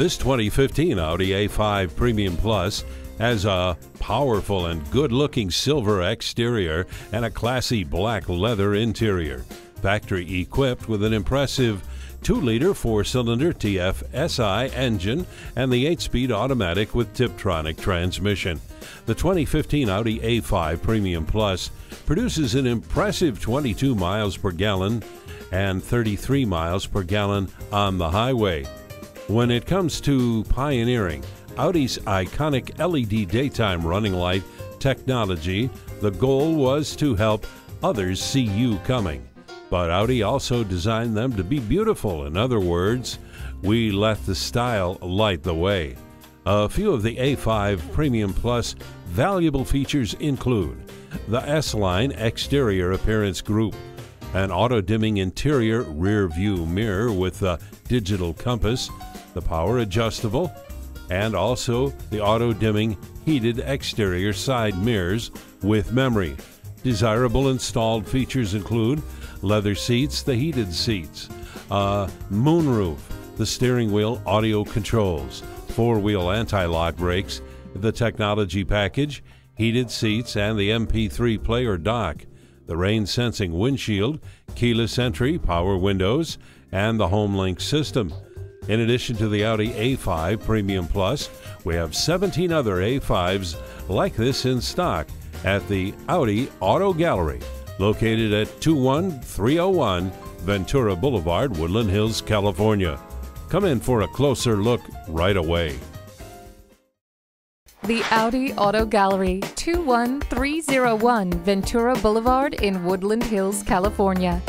This 2015 Audi A5 Premium Plus has a powerful and good looking silver exterior and a classy black leather interior. Factory equipped with an impressive 2 liter 4 cylinder TFSI engine and the 8 speed automatic with Tiptronic transmission. The 2015 Audi A5 Premium Plus produces an impressive 22 miles per gallon and 33 miles per gallon on the highway. When it comes to pioneering Audi's iconic LED daytime running light technology, the goal was to help others see you coming. But Audi also designed them to be beautiful. In other words, we let the style light the way. A few of the A5 Premium Plus valuable features include the S Line exterior appearance group, an auto dimming interior rear view mirror with a digital compass, the power adjustable, and also the auto dimming heated exterior side mirrors with memory. Desirable installed features include leather seats, the heated seats, a moonroof, the steering wheel audio controls, four wheel anti lock brakes, the technology package, heated seats, and the MP3 player dock, the rain sensing windshield, keyless entry, power windows, and the HomeLink system. In addition to the Audi A5 Premium Plus, we have 17 other A5s like this in stock at the Audi Auto Gallery, located at 21301 Ventura Boulevard, Woodland Hills, California. Come in for a closer look right away. The Audi Auto Gallery, 21301 Ventura Boulevard in Woodland Hills, California.